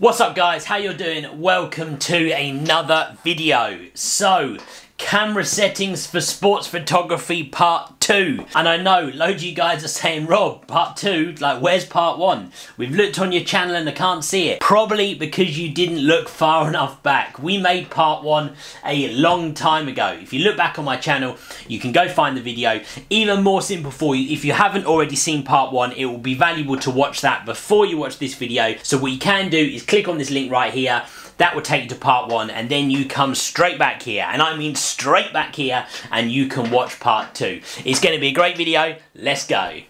What's up guys, how you doing? Welcome to another video. So, camera settings for sports photography part 2. And I know loads of you guys are saying, Rob, part 2, like where's part 1? We've looked on your channel and I can't see it. Probably because you didn't look far enough back. We made part 1 a long time ago. If you look back on my channel, you can go find the video. Even more simple for you, if you haven't already seen part 1, it will be valuable to watch that before you watch this video. So what you can do is click on this link right here that will take you to part one and then you come straight back here and I mean straight back here and you can watch part two. It's going to be a great video. Let's go.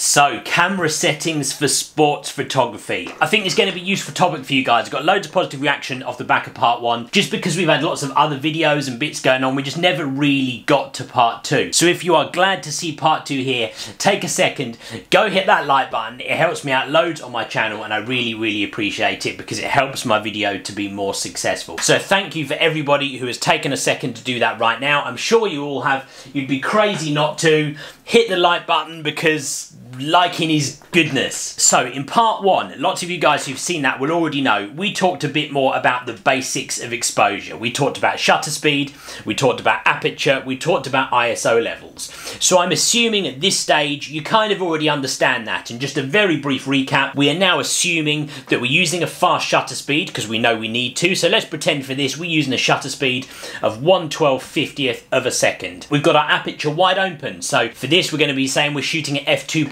So, camera settings for sports photography. I think it's going to be a useful topic for you guys. I've got loads of positive reaction off the back of part one. Just because we've had lots of other videos and bits going on, we just never really got to part two. So if you are glad to see part two here, take a second, go hit that like button. It helps me out loads on my channel and I really, really appreciate it because it helps my video to be more successful. So thank you for everybody who has taken a second to do that right now. I'm sure you all have. You'd be crazy not to. Hit the like button because liking his goodness. So in part one, lots of you guys who've seen that will already know, we talked a bit more about the basics of exposure. We talked about shutter speed, we talked about aperture, we talked about ISO levels. So I'm assuming at this stage you kind of already understand that. And just a very brief recap, we are now assuming that we're using a fast shutter speed because we know we need to. So let's pretend for this we're using a shutter speed of 1 12 50th of a second. We've got our aperture wide open. So for this we're going to be saying we're shooting at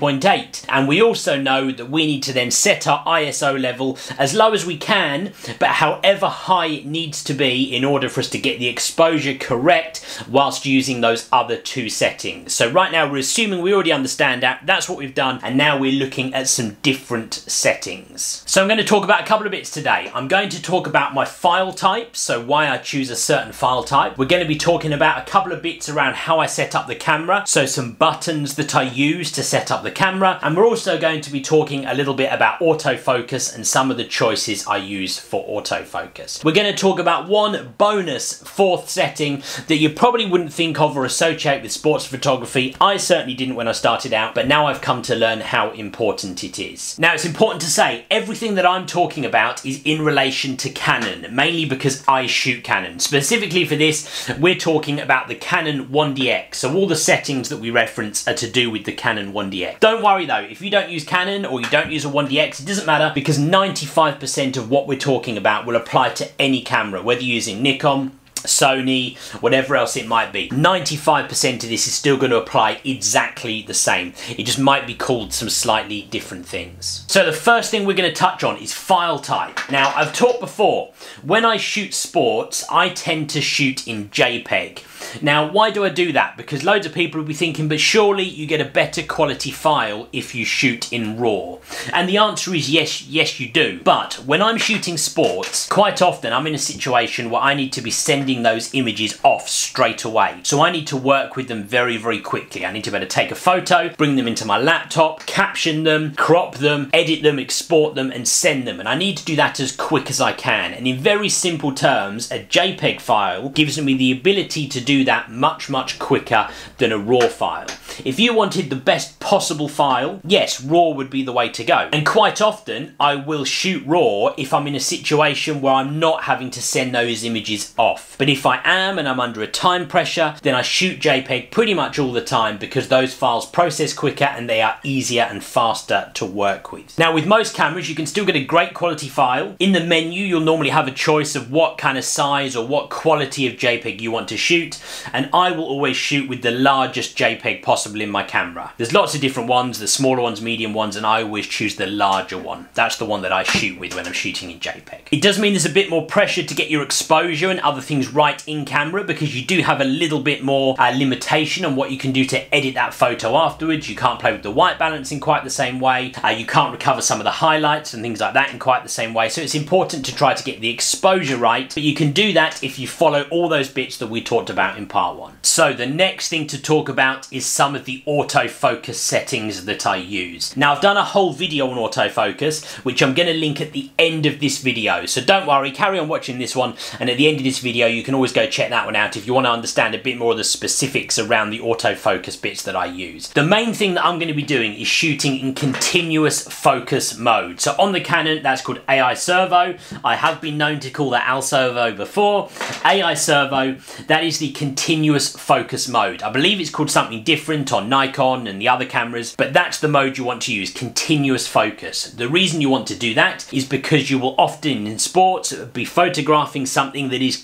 f2.8 and we also know that we need to then set our ISO level as low as we can, but however high it needs to be in order for us to get the exposure correct whilst using those other two settings. So right now we're assuming we already understand that, that's what we've done, and now we're looking at some different settings. So I'm going to talk about a couple of bits today. I'm going to talk about my file type, so why I choose a certain file type. We're going to be talking about a couple of bits around how I set up the camera, so some buttons that I use to set up the camera and we're also going to be talking a little bit about autofocus and some of the choices I use for autofocus. We're going to talk about one bonus fourth setting that you probably wouldn't think of or associate with sports photography. I certainly didn't when I started out but now I've come to learn how important it is. Now it's important to say everything that I'm talking about is in relation to Canon mainly because I shoot Canon. Specifically for this we're talking about the Canon 1DX so all the settings that we reference are to do with the Canon 1DX. Don't worry though, if you don't use Canon or you don't use a 1DX, it doesn't matter because 95% of what we're talking about will apply to any camera, whether you're using Nikon, Sony, whatever else it might be. 95% of this is still going to apply exactly the same. It just might be called some slightly different things. So the first thing we're going to touch on is file type. Now, I've talked before, when I shoot sports, I tend to shoot in JPEG. Now, why do I do that? Because loads of people will be thinking, but surely you get a better quality file if you shoot in RAW. And the answer is yes, yes you do. But when I'm shooting sports, quite often I'm in a situation where I need to be sending those images off straight away. So I need to work with them very, very quickly. I need to be able to take a photo, bring them into my laptop, caption them, crop them, edit them, export them, and send them. And I need to do that as quick as I can. And in very simple terms, a JPEG file gives me the ability to do that much, much quicker than a RAW file. If you wanted the best possible file, yes, RAW would be the way to go. And quite often, I will shoot RAW if I'm in a situation where I'm not having to send those images off. But if I am and I'm under a time pressure, then I shoot JPEG pretty much all the time because those files process quicker and they are easier and faster to work with. Now, with most cameras, you can still get a great quality file. In the menu, you'll normally have a choice of what kind of size or what quality of JPEG you want to shoot and I will always shoot with the largest JPEG possible in my camera. There's lots of different ones, the smaller ones, medium ones, and I always choose the larger one. That's the one that I shoot with when I'm shooting in JPEG. It does mean there's a bit more pressure to get your exposure and other things right in camera because you do have a little bit more uh, limitation on what you can do to edit that photo afterwards. You can't play with the white balance in quite the same way. Uh, you can't recover some of the highlights and things like that in quite the same way. So it's important to try to get the exposure right, but you can do that if you follow all those bits that we talked about in part one. So the next thing to talk about is some of the autofocus settings that I use. Now I've done a whole video on autofocus, which I'm going to link at the end of this video. So don't worry, carry on watching this one, and at the end of this video you can always go check that one out if you want to understand a bit more of the specifics around the autofocus bits that I use. The main thing that I'm going to be doing is shooting in continuous focus mode. So on the Canon, that's called AI Servo. I have been known to call that Al Servo before. AI Servo, that is the continuous focus mode. I believe it's called something different on Nikon and the other cameras, but that's the mode you want to use, continuous focus. The reason you want to do that is because you will often in sports be photographing something that is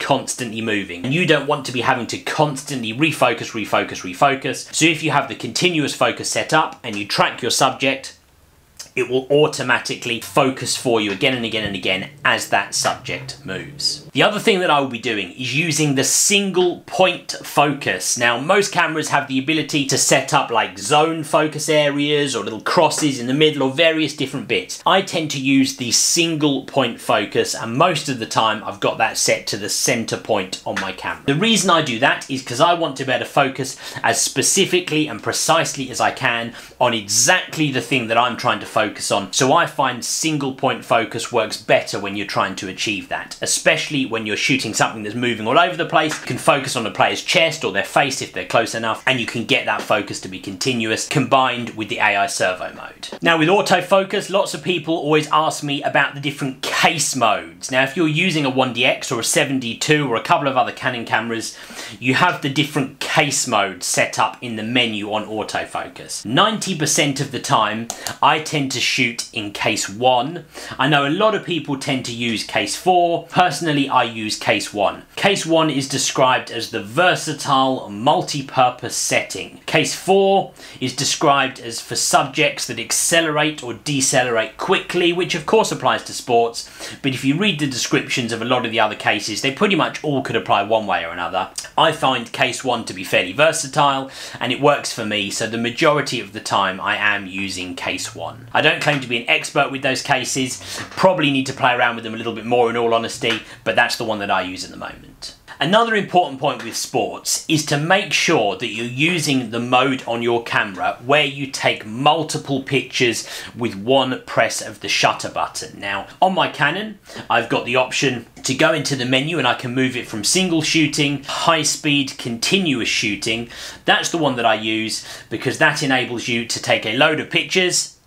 constantly moving. And you don't want to be having to constantly refocus, refocus, refocus. So if you have the continuous focus set up and you track your subject, it will automatically focus for you again and again and again as that subject moves. The other thing that I will be doing is using the single point focus. Now, most cameras have the ability to set up like zone focus areas or little crosses in the middle or various different bits. I tend to use the single point focus and most of the time I've got that set to the center point on my camera. The reason I do that is because I want to be able to focus as specifically and precisely as I can on exactly the thing that I'm trying to focus focus on. So I find single point focus works better when you're trying to achieve that, especially when you're shooting something that's moving all over the place. You can focus on a player's chest or their face if they're close enough, and you can get that focus to be continuous combined with the AI servo mode. Now with autofocus, lots of people always ask me about the different case modes. Now if you're using a 1DX or a 7D2 or a couple of other Canon cameras, you have the different case modes set up in the menu on autofocus. 90% of the time, I tend to shoot in case 1. I know a lot of people tend to use case 4. Personally, I use case 1. Case 1 is described as the versatile multi-purpose setting. Case 4 is described as for subjects that accelerate or decelerate quickly, which of course applies to sports, but if you read the descriptions of a lot of the other cases, they pretty much all could apply one way or another. I find case 1 to be fairly versatile, and it works for me, so the majority of the time I am using case 1. I don't claim to be an expert with those cases, probably need to play around with them a little bit more in all honesty, but that's the one that I use at the moment. Another important point with sports is to make sure that you're using the mode on your camera where you take multiple pictures with one press of the shutter button. Now, on my Canon, I've got the option to go into the menu and I can move it from single shooting, high speed, continuous shooting. That's the one that I use because that enables you to take a load of pictures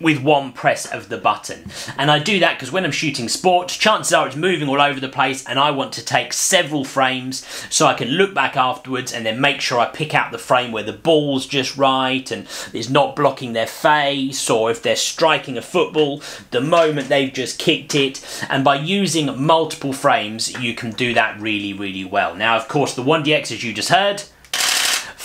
with one press of the button. And I do that because when I'm shooting sports, chances are it's moving all over the place and I want to take several frames so I can look back afterwards and then make sure I pick out the frame where the ball's just right and it's not blocking their face or if they're striking a football the moment they've just kicked it. And by using multiple frames, you can do that really, really well. Now, of course, the 1DX, as you just heard,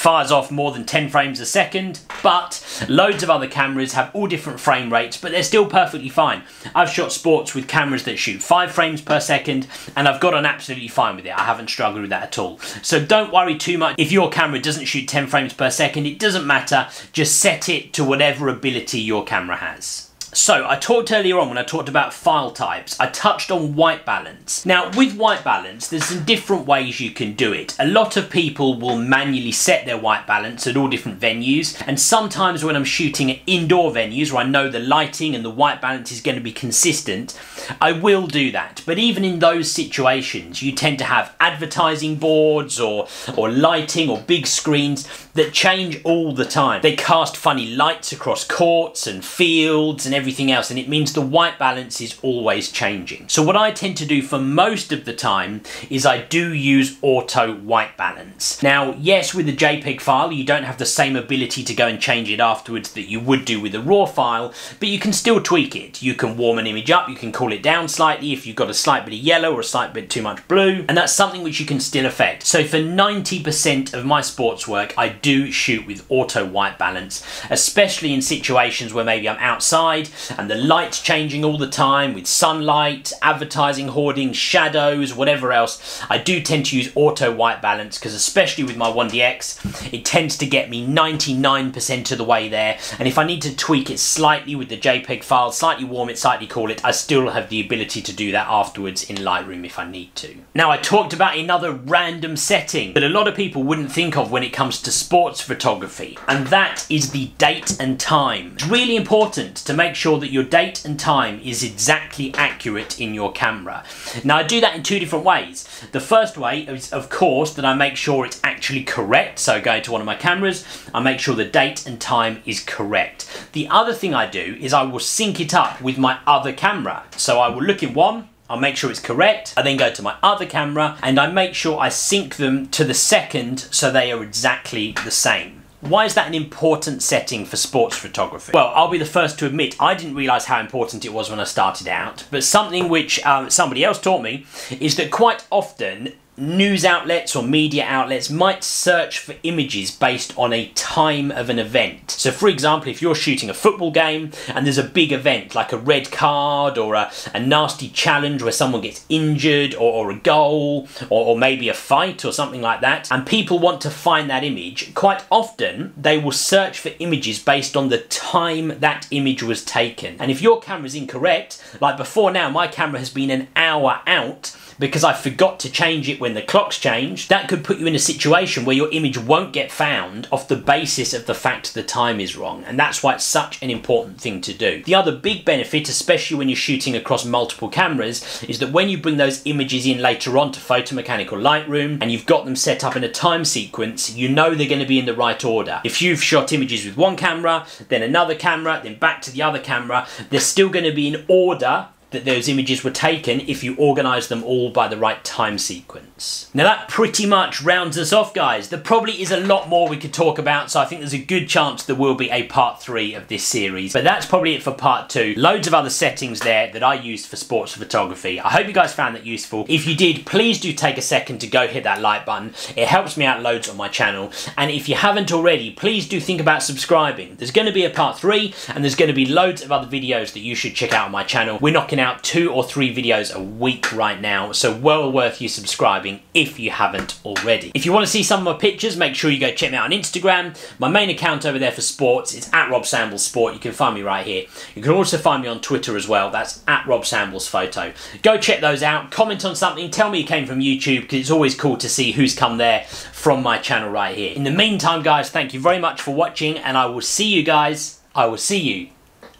fires off more than 10 frames a second, but loads of other cameras have all different frame rates, but they're still perfectly fine. I've shot sports with cameras that shoot 5 frames per second, and I've got on absolutely fine with it. I haven't struggled with that at all. So don't worry too much if your camera doesn't shoot 10 frames per second, it doesn't matter. Just set it to whatever ability your camera has. So, I talked earlier on when I talked about file types, I touched on white balance. Now, with white balance, there's some different ways you can do it. A lot of people will manually set their white balance at all different venues, and sometimes when I'm shooting at indoor venues where I know the lighting and the white balance is going to be consistent, I will do that. But even in those situations, you tend to have advertising boards or, or lighting or big screens that change all the time. They cast funny lights across courts and fields and everything everything else and it means the white balance is always changing. So what I tend to do for most of the time is I do use auto white balance. Now yes with a JPEG file you don't have the same ability to go and change it afterwards that you would do with a raw file but you can still tweak it. You can warm an image up, you can cool it down slightly if you've got a slight bit of yellow or a slight bit too much blue and that's something which you can still affect. So for 90% of my sports work I do shoot with auto white balance especially in situations where maybe I'm outside and the light's changing all the time with sunlight, advertising hoarding, shadows, whatever else. I do tend to use auto white balance because especially with my 1DX, it tends to get me 99% of the way there. And if I need to tweak it slightly with the JPEG file, slightly warm it, slightly cool it, I still have the ability to do that afterwards in Lightroom if I need to. Now I talked about another random setting that a lot of people wouldn't think of when it comes to sports photography, and that is the date and time. It's really important to make sure sure that your date and time is exactly accurate in your camera. Now I do that in two different ways. The first way is of course that I make sure it's actually correct. So go to one of my cameras, I make sure the date and time is correct. The other thing I do is I will sync it up with my other camera. So I will look in one, I'll make sure it's correct. I then go to my other camera and I make sure I sync them to the second so they are exactly the same. Why is that an important setting for sports photography? Well, I'll be the first to admit I didn't realise how important it was when I started out, but something which um, somebody else taught me is that quite often news outlets or media outlets might search for images based on a time of an event. So, for example, if you're shooting a football game and there's a big event like a red card or a, a nasty challenge where someone gets injured or, or a goal or, or maybe a fight or something like that, and people want to find that image, quite often they will search for images based on the time that image was taken. And if your camera is incorrect, like before now, my camera has been an hour out because I forgot to change it when the clocks changed, that could put you in a situation where your image won't get found off the basis of the fact the time is wrong. And that's why it's such an important thing to do. The other big benefit, especially when you're shooting across multiple cameras, is that when you bring those images in later on to Photo Mechanic or Lightroom and you've got them set up in a time sequence, you know they're going to be in the right order. If you've shot images with one camera, then another camera, then back to the other camera, they're still going to be in order that those images were taken if you organise them all by the right time sequence. Now that pretty much rounds us off guys. There probably is a lot more we could talk about so I think there's a good chance there will be a part 3 of this series. But that's probably it for part 2. Loads of other settings there that I used for sports photography. I hope you guys found that useful. If you did, please do take a second to go hit that like button. It helps me out loads on my channel. And if you haven't already, please do think about subscribing. There's going to be a part 3 and there's going to be loads of other videos that you should check out on my channel. We're knocking out out two or three videos a week right now, so well worth you subscribing if you haven't already. If you want to see some of my pictures, make sure you go check me out on Instagram. My main account over there for sports is at Rob Sambles Sport. You can find me right here. You can also find me on Twitter as well. That's at Rob Sambles Photo. Go check those out. Comment on something. Tell me you came from YouTube because it's always cool to see who's come there from my channel right here. In the meantime, guys, thank you very much for watching and I will see you guys, I will see you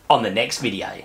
on the next video.